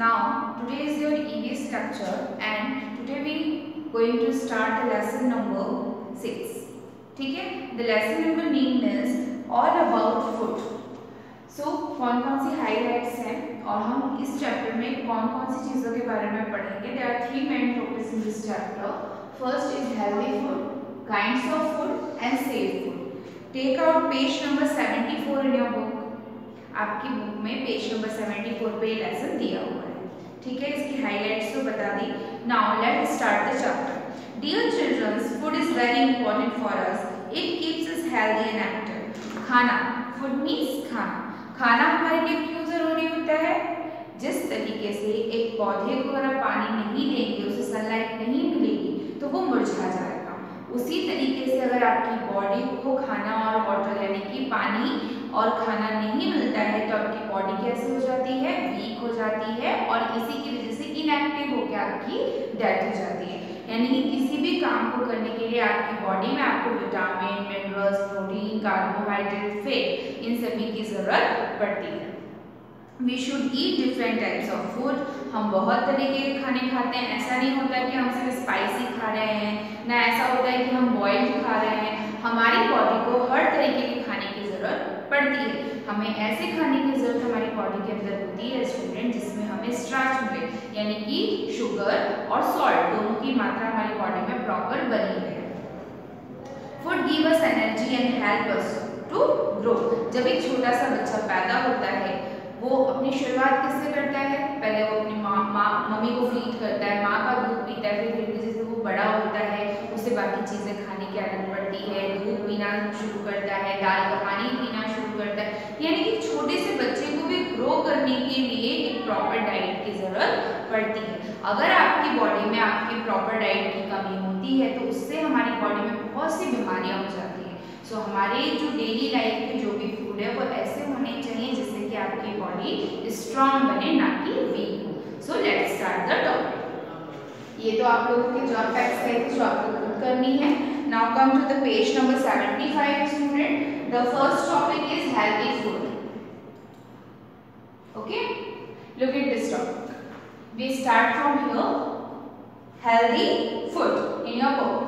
now today is your EVS lecture and today we going to start the lesson number 6 ठीक है the lesson number name is all about food so कौन कौन सी highlights हैं और हम इस chapter में कौन कौन सी चीज़ों के बारे में पढ़ेंगे there are three main topics in this chapter first is healthy food kinds of food and safe food take out page number 74 in your book आपकी बुक में पेज नंबर 74 पे लेसन दिया हुआ है ठीक है, इसकी हाइलाइट्स तो बता दी। Now let start the chapter dear childrens food is very important for us it keeps us healthy and active खाना फ़ूड मींस खाना. खाना हमारे लिए क्यों ज़रूरी होता है? जिस तरीके से एक पौधे को अगर पानी नहीं देंगे, उसे सनलाइट नहीं मिलेगी तो वो मुरझा जाएगा। उसी तरीके से अगर आपकी बॉडी को खाना और वाटर यानी कि पानी और खाना नहीं मिलता है तो आपकी बॉडी कैसे हो जाती है? वीक हो जाती है और इसी की वजह से इनएक्टिव होकर आपकी डेथ हो जाती है। यानी कि किसी भी काम को करने के लिए आपकी बॉडी में आपको vitamin minerals protein carbohydrate fat इन सभी की ज़रूरत पड़ती है। We should eat different types of food हम बहुत तरीके के खाने खाते हैं। ऐसा नहीं होता कि हम सिर्फ़ स्पाइसी खा रहे हैं, ना ऐसा होता है कि हम बॉइल्ड खा रहे हैं। हमारी बॉडी को हर तरीके के खाने की ज़रूरत पड़ती है। हमें ऐसे खाने की ज़रूरत हमारी बॉडी के अंदर होती है स्टूडेंट जिसमें हमें स्टार्च मिले, यानी कि शुगर और सॉल्ट दोनों की मात्रा हमारी बॉडी में प्रॉपर बनी रहे। Food give us energy and help us to grow जब एक छोटा सा बच्चा पैदा होता है, वो अपनी शुरुआत किससे करता है? पहले वो अपनी माँ माँ, मम्मी को फ़ीड करता है, माँ का दूध पीता है, फिर धीरे धीरे बाकी चीज़ें खाने की आदत पड़ती है। दूध पीना शुरू करता है दाल का पानी पीना शुरू करता है। यानी कि छोटे से बच्चे को भी ग्रो करने के लिए एक प्रॉपर डाइट की ज़रूरत पड़ती है। अगर आपकी बॉडी में आपकी प्रॉपर डाइट की कमी होती है तो उससे हमारी बॉडी में बहुत सी बीमारियाँ हो जाती हैं। सो so, हमारे जो डेली लाइफ के जो भी फ़ूड है वो ऐसे होने चाहिए जिससे कि आपकी बॉडी स्ट्रांग बने ना कि वीक हो। So let start the topic ये तो आप लोगों के जॉब टैक्स है जो आपको बुक करनी है। Now come to the page number seventy five student the first topic is healthy food okay look it this topic we start from your healthy food in your book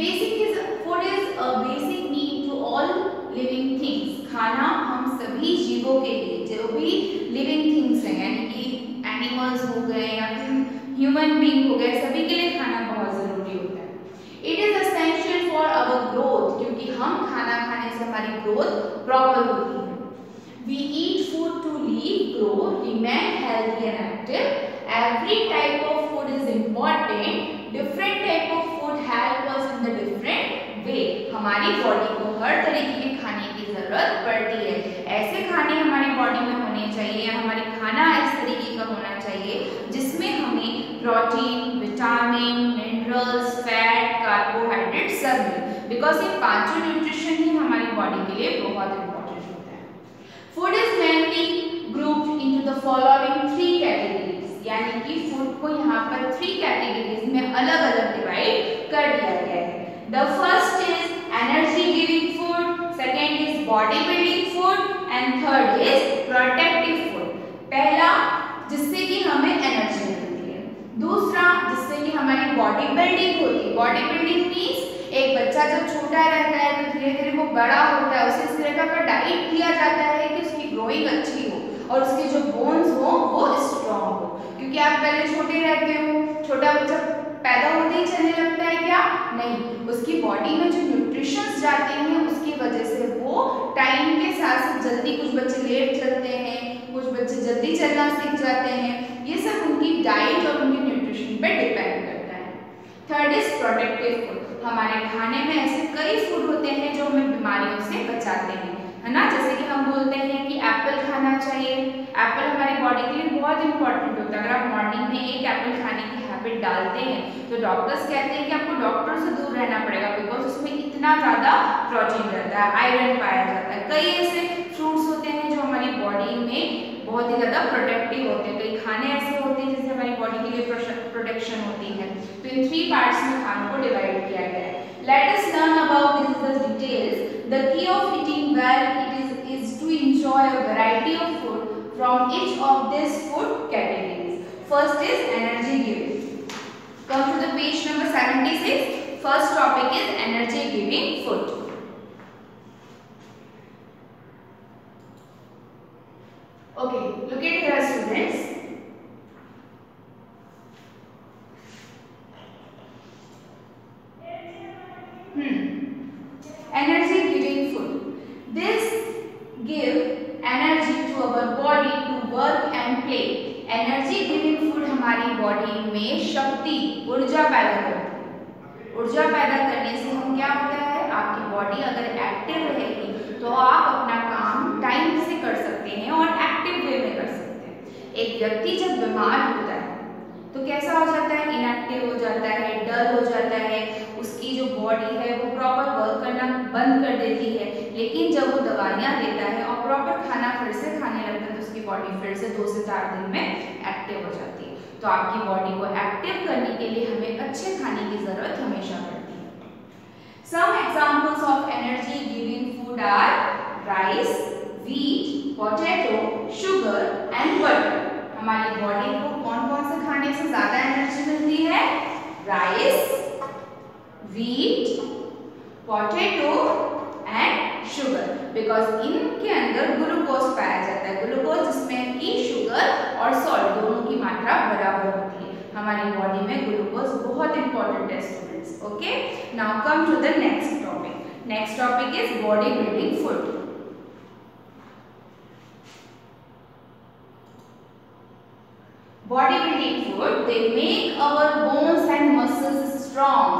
basic is food is a basic need to all living things खाना हम सभी जीवों के लिए, जो भी living things हैं, यानी कि एनिमल्स हो गए या फिर ह्यूमन बींग हो गए सभी के लिए खाना बहुत ज़रूरी होता है it is essential for our growth क्योंकि हम खाना खाने से हमारी ग्रोथ प्रॉपर होती है We eat food to live, grow, remain healthy and active. Every type of food is important. Different type of food help us in the different way. हमारी body को हर तरीके के खाने की ज़रूरत पड़ती है ऐसे खाने हमारी बॉडी में होने चाहिए हमारे खाना इस तरीके का होना चाहिए जिसमें हमें protein vitamin minerals fat carbohydrate सब मिले बिकॉज़ ये पाँचों न्यूट्रिशन ही हमारी बॉडी के लिए बहुत इंपॉर्टेंट होता है। Food is mainly grouped into the following three categories यानी कि फ़ूड को यहाँ पर थ्री कैटेगरीज में अलग अलग डिवाइड कर दिया गया है। The first is energy giving food second is body building food and third is protective food पहला, जिससे कि हमें एनर्जी मिलती है दूसरा जिससे कि हमारी बॉडी बिल्डिंग होती है। बॉडी बिल्डिंग मीन्स एक बच्चा जब छोटा रहता है तो धीरे धीरे वो बड़ा होता है। उसे इस तरह का डाइट दिया जाता है कि उसकी ग्रोइंग अच्छी हो और उसके जो बोन्स हो, वो स्ट्रॉन्ग हो। क्योंकि आप पहले छोटे रहते हो, छोटा बच्चा पैदा होते ही चलने लगता है क्या? नहीं। उसकी बॉडी में जो न्यूट्रिशंस जाते हैं, उसकी वजह से वो टाइम के साथ साथ जल्दी कुछ बच्चे लेट चलते हैं, कुछ बच्चे जल्दी चलना सीख जाते हैं। ये सब उनकी डाइट और उनके न्यूट्रिशन पे डिपेंड करता है थर्ड इज़ प्रोटेक्टिव फ़ूड हमारे खाने में ऐसे कई फ़ूड होते हैं जो हमें बीमारियों से बचाते हैं, है ना? जैसे कि हम बोलते हैं कि एप्पल खाना चाहिए। एप्पल हमारे बॉडी के लिए बहुत इंपॉर्टेंट होता है। अगर आप मॉर्निंग में एक एप्पल खाने की हैबिट डालते हैं तो डॉक्टर्स कहते हैं कि आपको डॉक्टर से दूर रहना पड़ेगा बिकॉज़ उसमें इतना ज़्यादा प्रोटीन रहता है आयरन पाया जाता है। कई ऐसे फ्रूट्स होते हैं जो हमारी बॉडी में बहुत ही ज़्यादा प्रोटेक्टिव होते हैं। कई खाने ऐसे होते हैं जिससे हमारी बॉडी के प्रोटेक्शन होती है तो इन थ्री पार्ट्स में खानों को डिवाइड किया गया है Let us learn about these the details. The key of eating well it is, is to enjoy a variety of food from each of these food categories. First is energy giving. Come to the page number 76. First topic is energy giving food. Okay, look at here students. Hmm. Energy giving food. This give energy to our body to work and play. Energy giving food हमारी body में शक्ति ऊर्जा पैदा करती है। ऊर्जा पैदा करने से हम क्या होता है? आपकी बॉडी अगर एक्टिव रहेगी तो आप अपना काम टाइम से कर सकते हैं और एक्टिव वे में कर सकते हैं। एक व्यक्ति जब बीमार होता है तो कैसा हो जाता है? इनएक्टिव हो जाता है डल हो जाता है। उसकी जो बॉडी है, वो प्रॉपर वर्क करना बंद कर देती है। लेकिन जब वो दवाइयाँ देता है और प्रॉपर खाना फिर से खाने लगता है तो उसकी बॉडी फिर से दो से चार दिन में एक्टिव हो जाती है। तो आपकी बॉडी को एक्टिव करने के लिए हमें अच्छे खाने की ज़रूरत हमेशा पड़ती है some examples of energy giving food are rice wheat potato sugar and butter. हमारी बॉडी को कौन कौन से खाने से ज़्यादा एनर्जी मिलती है rice wheat, potato and sugar because इनके अंदर ग्लूकोज पाया जाता है। ग्लूकोज जिसमें की शुगर और सॉल्ट दोनों की मात्रा बराबर होती है। हमारी बॉडी में ग्लूकोज बहुत इंपॉर्टेंट है students okay now come to the next topic next topic is body building food body building food, they make our bones and muscles strong.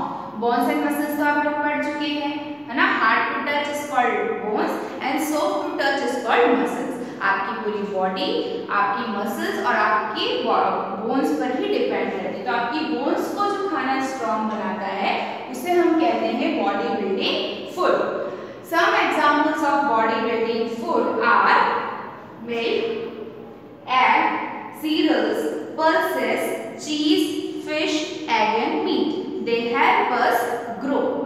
Bones and muscles तो आप लोग पढ़ चुके हैं। है ना hard to touch is called bones and soft to touch is called muscles आपकी पूरी बॉडी आपकी मसल्स और आपकी बोन्स पर ही डिपेंड करती है तो आपकी बोन्स को जो खाना स्ट्रॉन्ग बनाता है उसे हम कहते हैं body building food some examples of body building food are milk egg cereals, pulses, cheese, fish, egg and meat. They help us grow.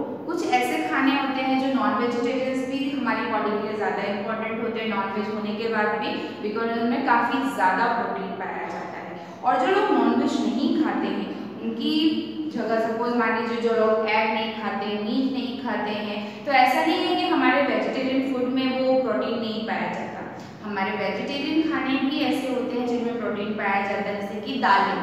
खाने होते हैं जो नॉन वेजिटेरियंस भी हमारी बॉडी के लिए ज़्यादा इंपॉर्टेंट होते हैं नॉन वेज होने के बाद भी बिकॉज़ उनमें काफ़ी ज़्यादा प्रोटीन पाया जाता है। और जो लोग नॉन वेज नहीं खाते हैं, उनकी जगह सपोज़ मान लीजिए जो लोग एग नहीं खाते मीट नहीं खाते हैं तो ऐसा नहीं है कि हमारे वेजिटेरियन फ़ूड में वो प्रोटीन नहीं पाया जाता। हमारे वेजिटेरियन खाने भी ऐसे होते हैं जिनमें प्रोटीन पाया जाता है, जैसे कि दालें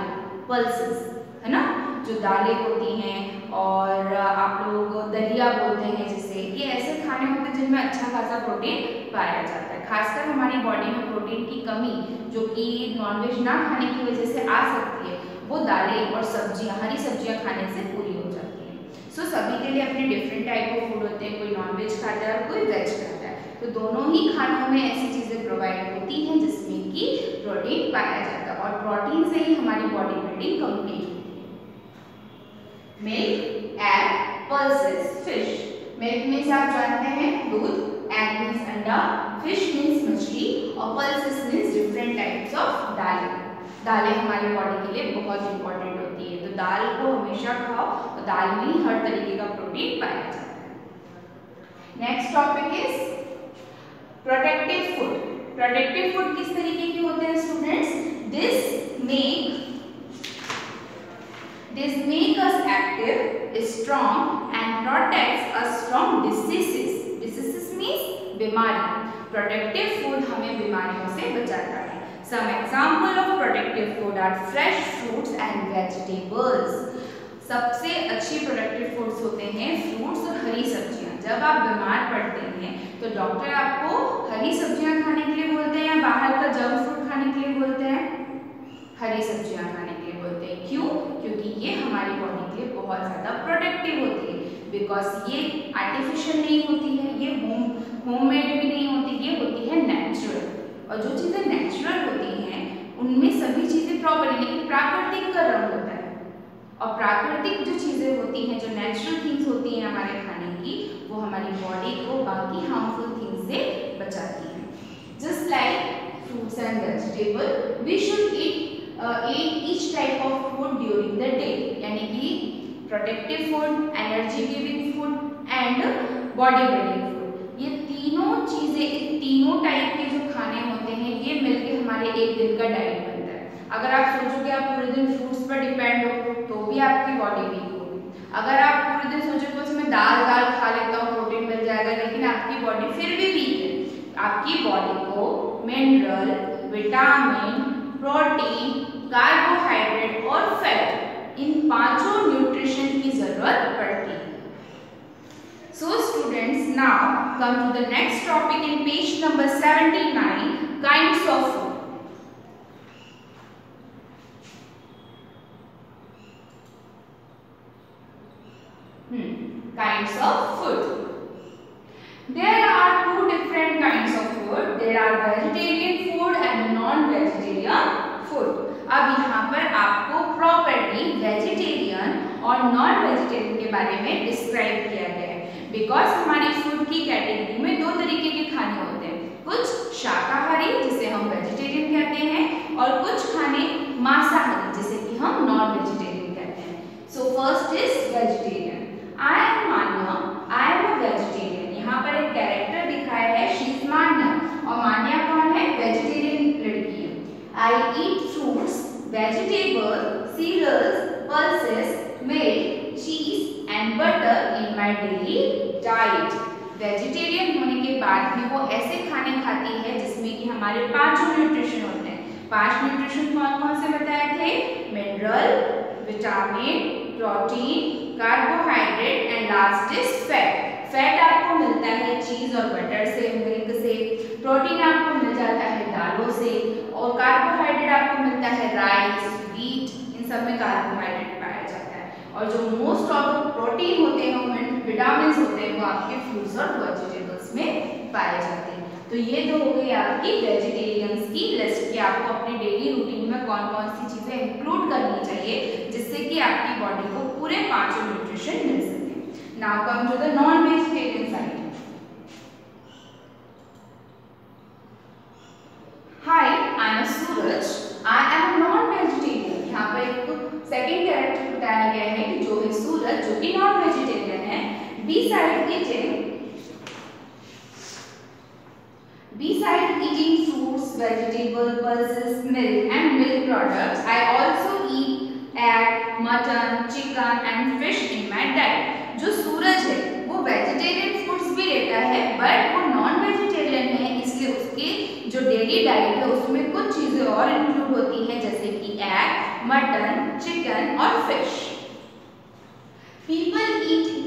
पल्सेस है ना? जो दालें होती हैं और आप लोग दलिया बोलते हैं जिसे। ये ऐसे खाने होते हैं जिनमें अच्छा खासा प्रोटीन पाया जाता है। खासकर हमारी बॉडी में प्रोटीन की कमी, जो कि नॉनवेज ना खाने की वजह से आ सकती है, वो दालें और सब्ज़ियाँ, हरी सब्ज़ियाँ खाने से पूरी हो जाती हैं। सो सभी के लिए अपने डिफरेंट टाइप ऑफ़ फ़ूड होते हैं। कोई नॉनवेज खाता है और कोई वेज खाता है। तो दोनों ही खानों में ऐसी चीज़ें प्रोवाइड होती हैं जिसमें कि प्रोटीन पाया जाता है। और प्रोटीन से ही हमारी बॉडी बिल्डिंग है milk egg pulses fish milk means आप जानते हैं दूध एग मीन्स अंडा फ़िश मीन्स मछली और pulses means different types of दालें। दालें हमारी बॉडी के लिए बहुत इंपॉर्टेंट होती है। तो दाल को हमेशा खाओ तो दाल में हर तरीके का प्रोटीन पाया जाता है। Next topic is protective food protective food किस तरीके के होते हैं students this make this make us strong and protects us from diseases diseases means बीमारी। प्रोटेक्टिव फ़ूड हमें बीमारियों से बचाता है। Some example of protective food are fresh fruits and vegetables सबसे अच्छी प्रोडक्टिव फूड्स होते हैं फ्रूट्स और हरी सब्ज़ियाँ। जब आप बीमार पड़ते हैं तो डॉक्टर आपको हरी सब्ज़ियाँ खाने के लिए बोलते हैं या बाहर का जंक फ़ूड खाने के लिए बोलते हैं? हरी सब्ज़ियाँ खाने के हैं। क्यों? क्योंकि ये हमारी बॉडी के लिए बहुत ज़्यादा प्रोटेक्टिव होती है। बिकॉज़ ये आर्टिफिशियल नहीं होती है, ये होम होममेड भी नहीं होती, ये होती है नेचुरल और जो चीज़ें नेचुरल होती हैं, उनमें सभी चीज़ें प्रॉपर लेकिन प्राकृतिक का रंग होता है। और प्राकृतिक जो चीज़ें होती हैं, जो नेचुरल थिंग्स होती हैं हमारे खाने की, वो हमारी बॉडी को बाकी हार्मफुल थिंग्स से बचाती हैं। Just like fruits and vegetable we should eat eat each type of food during the day यानी कि protective food energy giving food and body building ये तीनों चीज़ें तीनों टाइप के जो खाने होते हैं, ये मिलके हमारे एक दिन का डाइट बनता है। अगर आप सोचोगे आप पूरे दिन फ्रूट्स पर डिपेंड हो तो भी आपकी बॉडी वीक होगी। अगर आप पूरे दिन सोचोगे उसमें दाल दाल खा लेता हूँ प्रोटीन मिल जाएगा, लेकिन आपकी बॉडी फिर भी वीक है, आपकी बॉडी को मिनरल विटामिन प्रोटीन कार्बोहाइड्रेट और फैट इन पाँचों न्यूट्रिशन की ज़रूरत पड़ती है। So students now come to the next topic in page number 79 kinds of kinds of food because हमारी फ़ूड की कैटेगरी में दो तरीके के खाने होते हैं। कुछ शाकाहारी, जिसे हम वेजिटेरियन कहते हैं, और कुछ खाने मांसाहारी, जिसे कि हम नॉन वेजिटेरियन कहते हैं। So first is vegetarian I am Manya I am a vegetarian यहाँ पर एक कैरेक्टर दिखाया है शी इज़ मान्या और मान्या कौन है? वेजिटेरियन लड़की I eat fruits vegetables cereals pulses milk cheese and butter in my daily diet vegetarian होने के बाद भी वो ऐसे खाने खाती है जिसमें कि हमारे पाँचों न्यूट्रिशन होते हैं। पाँच न्यूट्रिशन कौन कौन से बताए थे? Mineral vitamin protein carbohydrate and last is fat fat आपको मिलता है चीज़ और बटर से मिल्क से। प्रोटीन आपको मिल जाता है दालों से। और कार्बोहाइड्रेट आपको मिलता है राइस वीट इन सब में कार्बोहाइड्रेट पाया जाता है। और जो मोस्ट ऑफ़ प्रोटीन होते हैं विटामिन होते हैं, वो आपके फ्रूट्स और वेजिटेबल्स में पाए जाते हैं। तो ये जो हो गई आपकी वेजिटेरियंस की लिस्ट कि आपको अपने डेली रूटीन में कौन कौन सी चीज़ें इंक्लूड करनी चाहिए, जिससे कि आपकी बॉडी को पूरे पाँचों न्यूट्रिशन मिल सके। Now come to the non vegetarian side Hi, I am Suraj. I am non-vegetarian. यहाँ पर एक सेकेंड कैरेक्टर बताया गया है कि जो है सूरज जो कि नॉन वेजिटेरियन है besides eating Besides eating fruits, vegetables, pulses, milk and milk products, I also eat egg, mutton, chicken and fish in my diet. जो सूरज है वो वेजिटेरियन फूड्स भी लेता है बट वो नॉन वेजिटेरियन है इसलिए उसकी जो डेली डाइट है उसमें कुछ चीज़ें और इंक्लूड होती हैं जैसे कि egg mutton, chicken or fish. People eat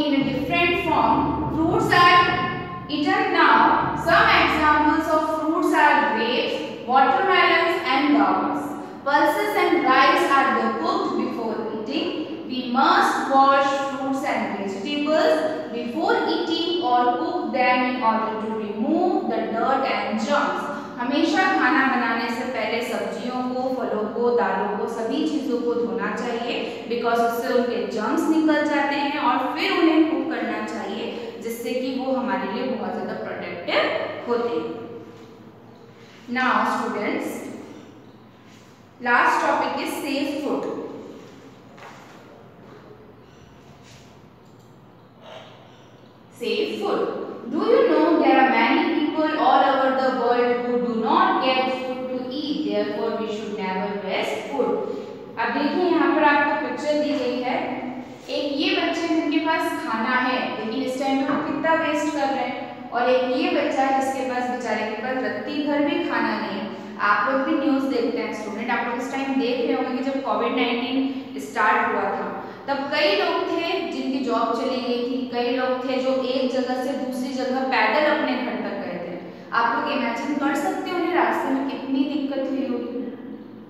in a different form. Fruits are eaten now. Some examples of fruits are grapes, watermelons and dogs. Pulses and rice are cooked before eating. We must wash fruits and vegetables before eating or cook them in order to remove the dirt and germs. हमेशा खाना बनाने से पहले सब्जियों को, फलों को, दालों को, सभी चीज़ों को धोना चाहिए बिकॉज़ उससे उनके जम्स निकल जाते हैं और फिर उन्हें कुक करना चाहिए, जिससे कि वो हमारे लिए बहुत ज़्यादा प्रोटेक्टिव होते हैं now students last topic is safe food safe food. Do you know there are many people all over the world who do not get food to eat. Therefore, we should never waste food. अब देखिए, यहाँ पर आपको picture दी गई है। एक ये बच्चे जिनके पास खाना है, लेकिन इस टाइम में वो कितना वेस्ट कर रहे हैं। और एक ये बच्चा जिसके पास बेचारे के पास रत्ती भर भी खाना नहीं है। आप लोग भी न्यूज़ देखते हैं स्टूडेंट आप लोग इस टाइम देख रहे होंगे कि जब कोविड नाइन्टीन स्टार्ट हुआ था, तब कई लोग थे जिनकी जॉब चली गई थी, कई लोग थे जो एक जगह से दूसरी जगह पैदल अपने घर तक गए थे। आप लोग इमेजिन कर सकते हो उन्हें रास्ते में कितनी दिक्कत हुई होगी।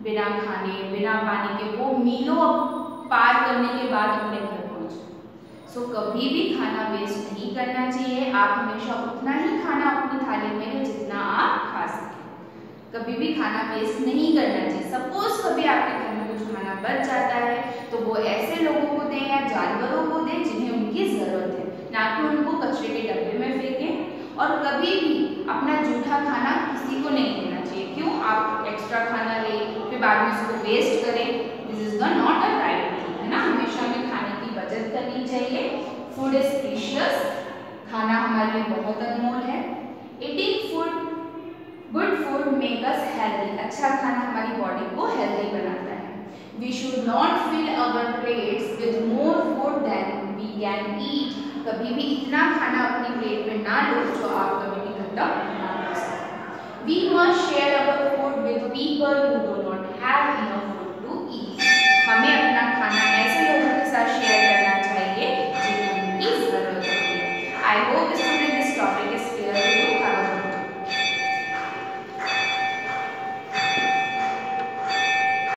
बिना खाने, बिना पानी के, वो मीलों पार करने के बाद अपने घर पहुँचे। सो कभी भी खाना वेस्ट नहीं करना चाहिए। आप हमेशा उतना ही खाना अपनी थाली में जितना आप खा सकें। कभी भी खाना वेस्ट नहीं करना चाहिए। सपोज़ कभी आपके घर में कुछ खाना बच जाता है तो वो ऐसे लोगों को दें या जानवरों को दें जिन्हें उनकी ज़रूरत है। ना कि उनको कचरे के डब्बे में फेंकें। और कभी भी अपना जूठा खाना किसी को नहीं देना चाहिए। क्यों? आप एक्स्ट्रा खाना लें, फिर बाद में उसको वेस्ट करें। This is the not a right thing है ना? हमेशा हमें खाने की बचत करनी चाहिए। फ़ूड इज़ प्रीशियस खाना हमारे लिए बहुत अनमोल है। Eating food good food make us healthy अच्छा खाना हमारी बॉडी को हेल्दी बनाता है। We should not fill our plates with more food than we can eat कभी भी इतना खाना अपनी प्लेट में ना लो जो आप कभी भी खत्म We must share our food with people who do not have enough